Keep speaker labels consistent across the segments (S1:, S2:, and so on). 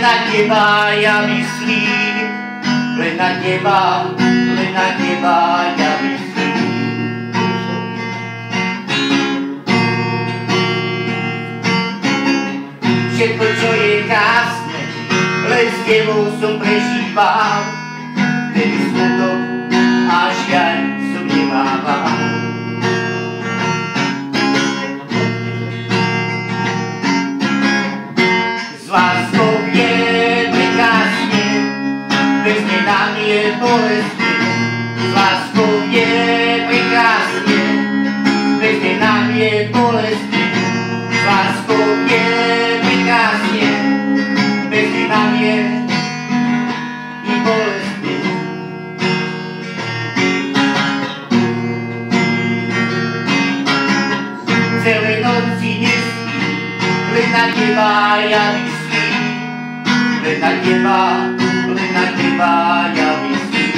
S1: na teba ja myslím, len na teba, len na teba ja myslím. Všetko, čo je krásne, len s tebou som prežíval, vtedy smutok a žiaľ som nemával. nami bolesny, z łaską je prekrasnie. Wyjdzie nami bolesny, z łaską je prekrasnie. Wyjdzie nami i bolesny. Całej nocy nie śpi, na nieba ja myśli, na nieba na teba ja myslím.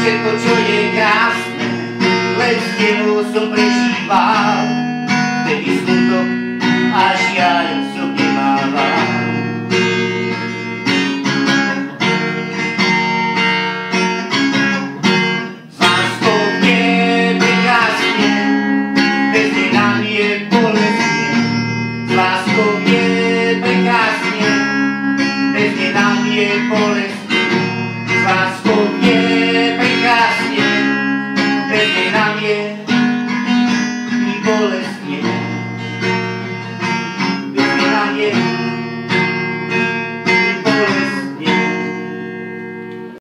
S1: Všetko, čo je krásne, len s tebou beautiful